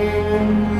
Música